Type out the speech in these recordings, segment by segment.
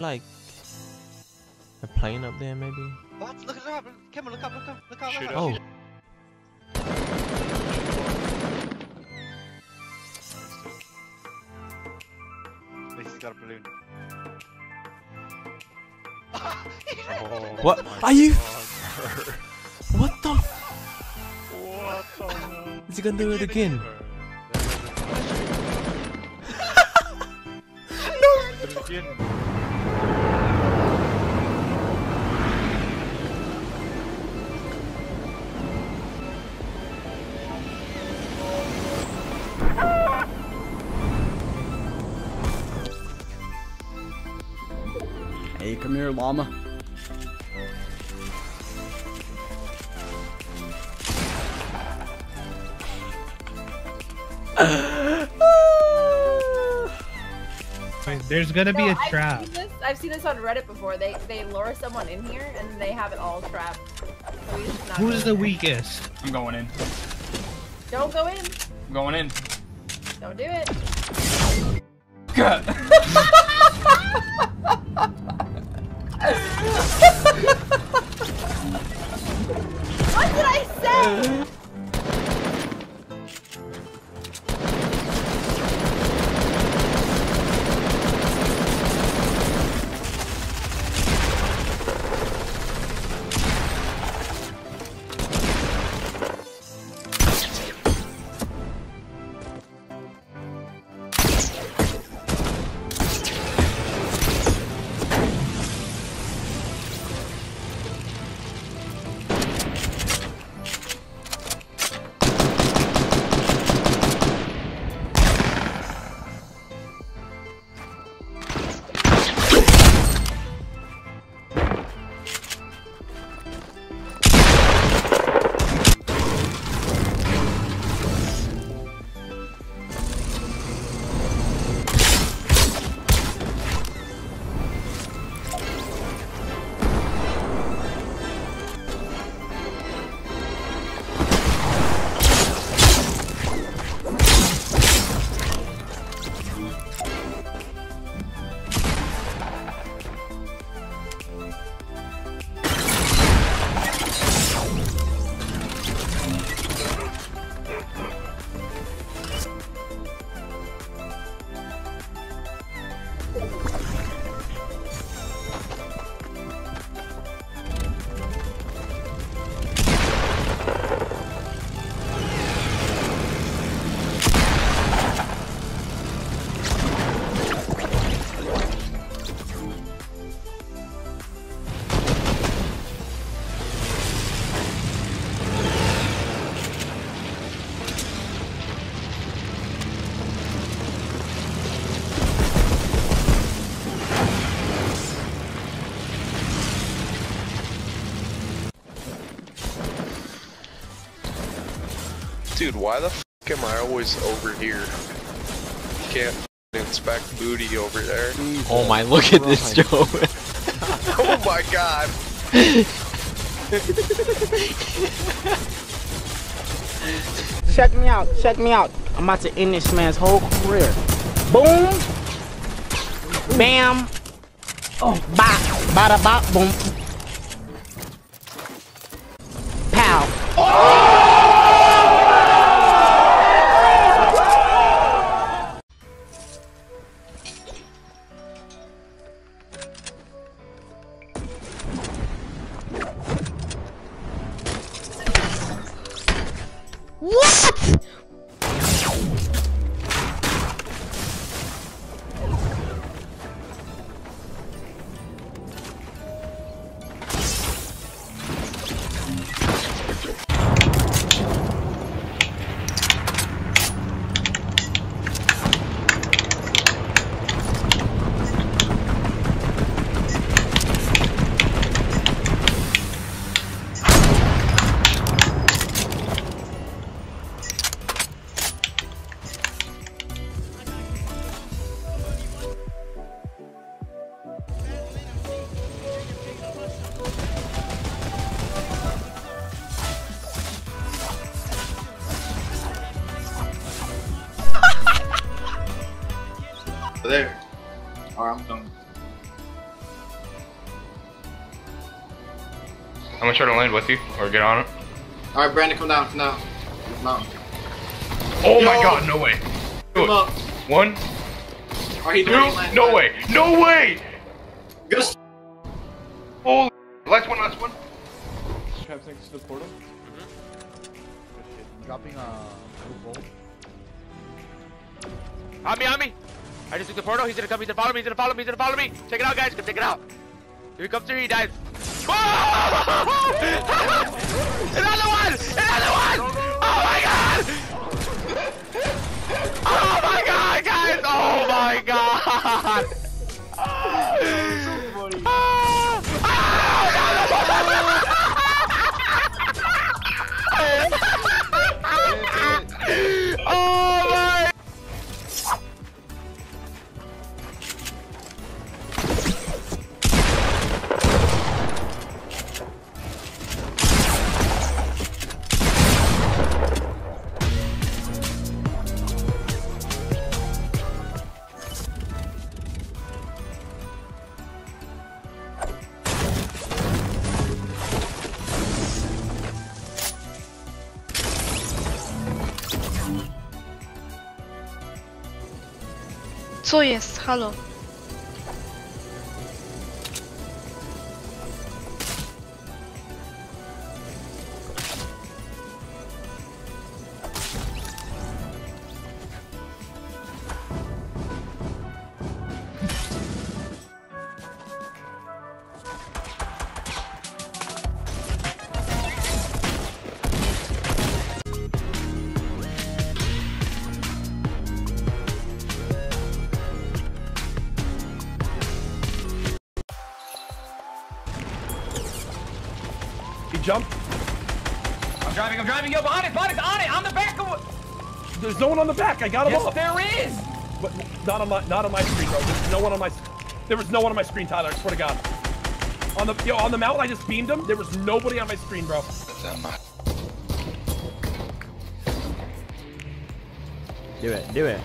like a plane up there, maybe? What? Look at up! Come on, look up, look up, look up, look Shoot up. Oh, He's got a balloon. Oh What? Are you- what the? F what the is he gonna do it again? no! Hey, come here, llama. Wait, There's gonna be No, a trap. I've seen, this, I've seen this on Reddit before. They they lure someone in here and they have it all trapped. So we should not Who's the in there. weakest? I'm going in. Don't go in. I'm going in. Don't do it. God. Dude, why the f am I always over here? Can't inspect booty over there. Oh my, look at this, Joe. oh my god. Check me out, check me out. I'm about to end this man's whole career. Boom. Bam. Oh, bop. Bada bop, boom. I'm gonna try to land with you or get on it. All right, Brandon, come down, come down. Come down. Oh my god, no way. Do Come it. up. One, Are he two, doing no way, no way! Good. Holy, last one, last one. Traps next to the portal. Mm-hmm. Dropping a blue bolt. On me, on me! I just took the portal, he's gonna come, he's gonna follow me, he's gonna follow me, he's gonna follow me! Check it out, guys, come check it out! If he comes through, he dies. Another Co jest? Halo. He jumped. I'm driving, I'm driving, yo, behind it, behind it, on it, on the back of There's no one on the back. I got him Yes, up. there is! But not on my not on my screen, bro. There's no one on my. There was no one on my screen, Tyler. I swear to God. On the yo on the mountain, I just beamed him. There was nobody on my screen, bro. Do it, do it.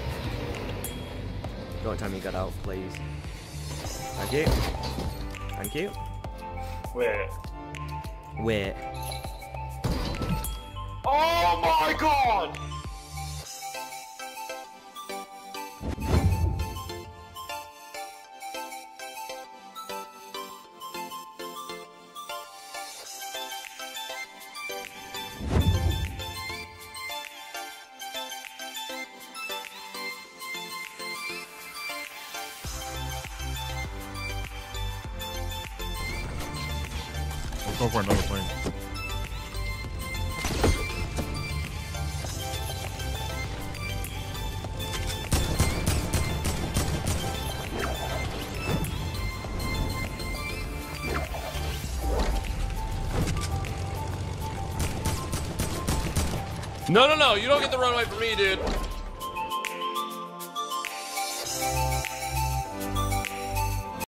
Don't tell me you got out, please. Thank you. Thank you. Wait. Wait. Oh my god! Go for another plane. No, no, no, you don't get the runway for me, dude.